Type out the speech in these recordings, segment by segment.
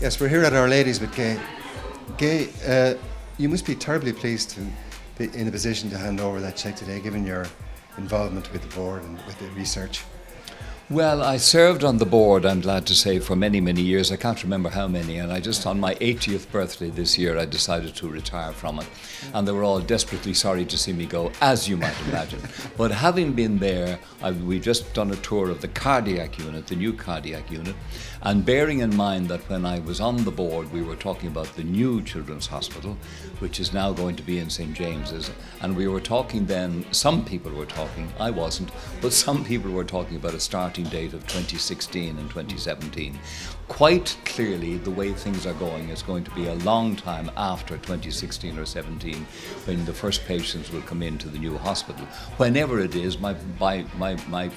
Yes, we're here at Our Lady's with Gay. Gay, uh, you must be terribly pleased to be in a position to hand over that cheque today, given your involvement with the board and with the research. Well, I served on the board, I'm glad to say, for many, many years. I can't remember how many. And I just, on my 80th birthday this year, I decided to retire from it. And they were all desperately sorry to see me go, as you might imagine. but having been there, I've, we've just done a tour of the cardiac unit, the new cardiac unit. And bearing in mind that when I was on the board, we were talking about the new Children's Hospital, which is now going to be in St. James's. And we were talking then, some people were talking, I wasn't, but some people were talking about a starting date of 2016 and 2017. Quite clearly, the way things are going is going to be a long time after 2016 or 17 when the first patients will come into the new hospital. Whenever it is, my, my, my, my,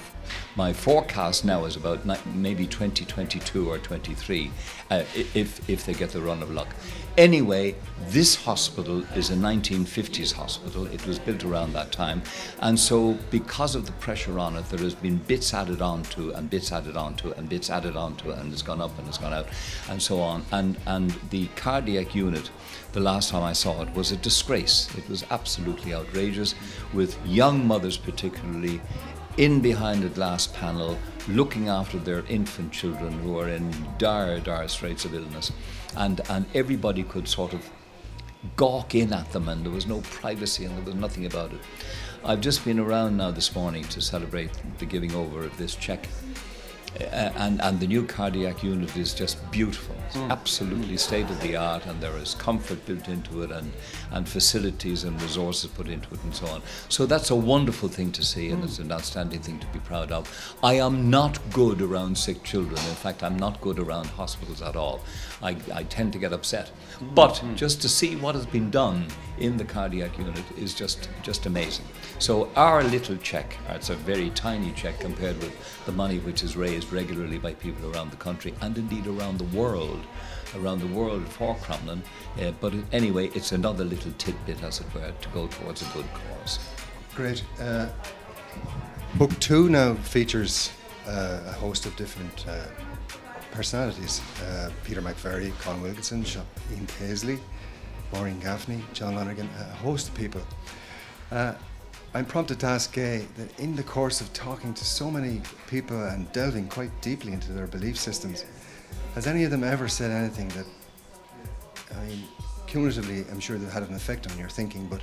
my forecast now is about maybe 2022 or 23 uh, if, if they get the run of luck. Anyway, this hospital is a 1950s hospital. It was built around that time. And so, because of the pressure on it, there has been bits added onto and bits added onto and bits added onto it, and it's gone up and it's gone out, and so on. And, and the cardiac unit, the last time I saw it, was a disgrace. It was absolutely outrageous, with young mothers particularly in behind a glass panel looking after their infant children who are in dire, dire straits of illness. And, and everybody could sort of gawk in at them, and there was no privacy and there was nothing about it. I've just been around now this morning to celebrate the giving over of this cheque and, and the new cardiac unit is just beautiful. It's mm. absolutely state of the art, and there is comfort built into it, and, and facilities and resources put into it, and so on. So that's a wonderful thing to see, and mm. it's an outstanding thing to be proud of. I am not good around sick children. In fact, I'm not good around hospitals at all. I, I tend to get upset. Mm. But just to see what has been done in the cardiac unit is just, just amazing. So our little cheque, it's a very tiny cheque compared with the money which is raised regularly by people around the country and indeed around the world, around the world for Crumlin. Uh, but anyway, it's another little tidbit, as it were, to go towards a good cause. Great. Uh, book two now features uh, a host of different uh, personalities uh, Peter McVerry, Colm Wilkinson, Ian Paisley, Maureen Gaffney, John Lonergan, a host of people. Uh, I'm prompted to ask Gay that in the course of talking to so many people and delving quite deeply into their belief systems, has any of them ever said anything that, I mean, cumulatively, I'm sure that had an effect on your thinking, but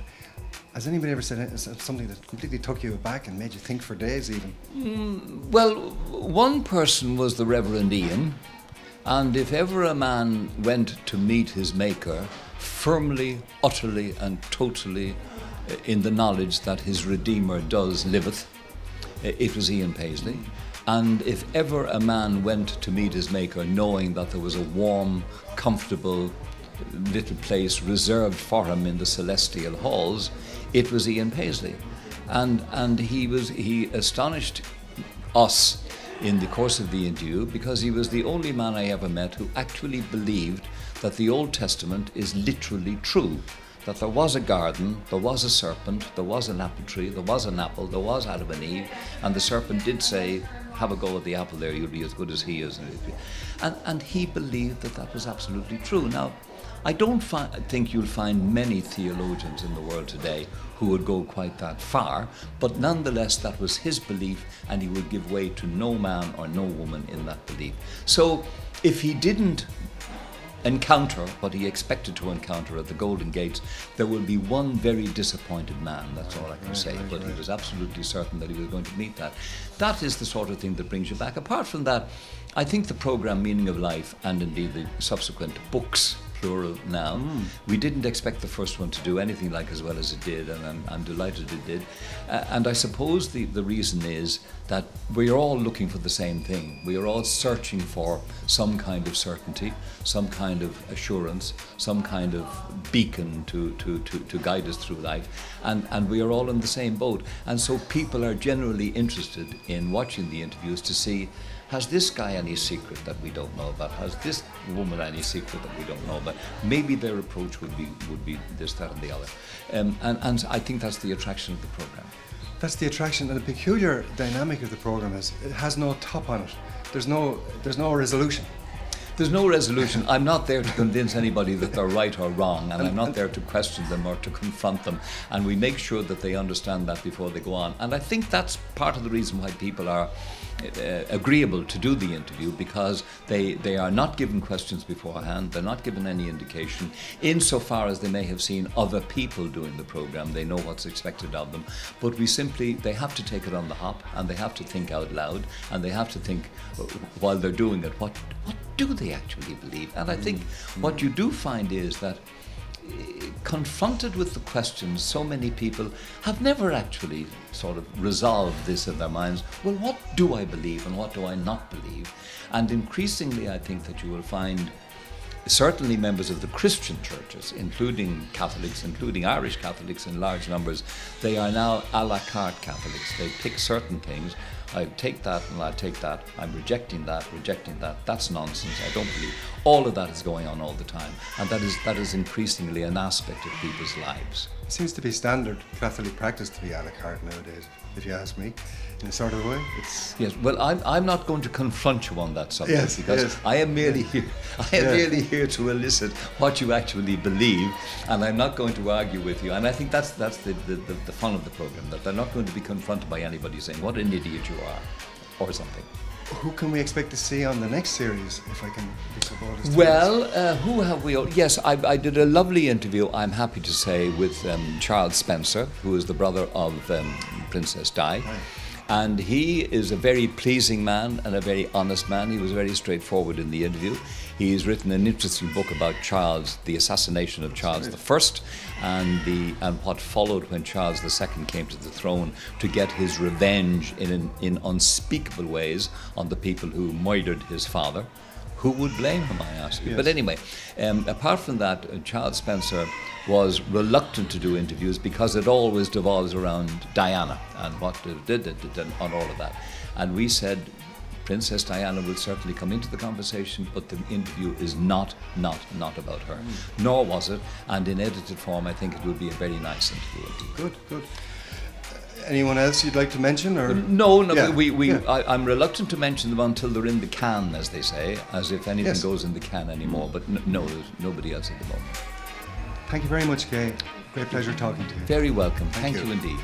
has anybody ever said something that completely took you aback and made you think for days even? Mm, well, one person was the Reverend Ian, and if ever a man went to meet his Maker firmly, utterly, and totally in the knowledge that his Redeemer does liveth. Eh, it was Ian Paisley. And if ever a man went to meet his Maker knowing that there was a warm, comfortable little place reserved for him in the celestial halls, it was Ian Paisley. And, and he, was, he astonished us in the course of the interview because he was the only man I ever met who actually believed that the Old Testament is literally true that there was a garden, there was a serpent, there was an apple tree, there was an apple, there was Adam and Eve, and the serpent did say, Have a go at the apple there, you'll be as good as he is. And, and he believed that that was absolutely true. Now, I don't fi- think you'll find many theologians in the world today who would go quite that far, but nonetheless, that was his belief, and he would give way to no man or no woman in that belief. So, if he didn't encounter what he expected to encounter at the Golden Gates, there will be one very disappointed man, that's all I can right, say. Right, but right. he was absolutely certain that he was going to meet that. That is the sort of thing that brings you back. Apart from that, I think the program Meaning of Life and indeed the subsequent books plural now. Mm. We didn't expect the first one to do anything like as well as it did, and I'm, I'm delighted it did. Uh, and I suppose the, the reason is that we are all looking for the same thing. We are all searching for some kind of certainty, some kind of assurance, some kind of beacon to, to, to, to guide us through life. And, and we are all in the same boat. And so people are generally interested in watching the interviews to see Has this guy any secret that we don't know about? Has this woman any secret that we don't know about? Maybe their approach would be would be this, that, and the other. Um, and, and I think that's the attraction of the program. That's the attraction and the peculiar dynamic of the program is it has no top on it. There's no there's no resolution. There's no resolution. I'm not there to convince anybody that they're right or wrong, and I'm not there to question them or to confront them. And we make sure that they understand that before they go on. And I think that's part of the reason why people are uh, agreeable to do the interview because they, they are not given questions beforehand, they're not given any indication. Insofar as they may have seen other people doing the program, they know what's expected of them. But we simply, they have to take it on the hop and they have to think out loud and they have to think uh, while they're doing it, what, what do they actually believe? And I think what you do find is that eh, confronted with the questions, so many people have never actually sort of resolved this in their minds. Well, what do I believe and what do I not believe? And increasingly, I think that you will find certainly members of the Christian churches, including Catholics, including Irish Catholics in large numbers, they are now a la carte Catholics. They pick certain things I take that and I take that. I'm rejecting that, rejecting that. That's nonsense. I don't believe. All of that is going on all the time, and that is that is increasingly an aspect of people's lives. It seems to be standard Catholic practice to be a la carte nowadays, if you ask me, in a sort of way. It's yes. Well, I'm, I'm not going to confront you on that subject yes, because yes. I am merely here. I am Yeah. merely here to elicit what you actually believe, and I'm not going to argue with you. And I think that's that's the, the, the, the fun of the program that they're not going to be confronted by anybody saying what an idiot you are, or something. Who can we expect to see on the next series, if I can be so bold as to Well, uh, who have we? All? Yes, I, I did a lovely interview. I'm happy to say with um, Charles Spencer, who is the brother of um, Princess Di. And he is a very pleasing man and a very honest man. He was very straightforward in the interview. He's written an interesting book about Charles, the assassination of Charles I, and the and what followed when Charles II came to the throne to get his revenge in in unspeakable ways on the people who murdered his father. Who would blame him, I ask you? Yes. But anyway, um, apart from that, uh, Charles Spencer was reluctant to do interviews because it always devolves around Diana and what did, did, did all of that. And we said, Princess Diana will certainly come into the conversation, but the interview is not, not, not about her. Nor was it. And in edited form, I think it will be a very nice interview indeed. Good, good. Anyone else you'd like to mention, or No, no, Yeah, we, we, yeah. I, I'm reluctant to mention them until they're in the can, as they say, as if anything Yes. goes in the can anymore. But n- no, there's nobody else at the moment. Thank you very much, Gay. Great pleasure talking to you. Very welcome. Thank Thank, you. you indeed.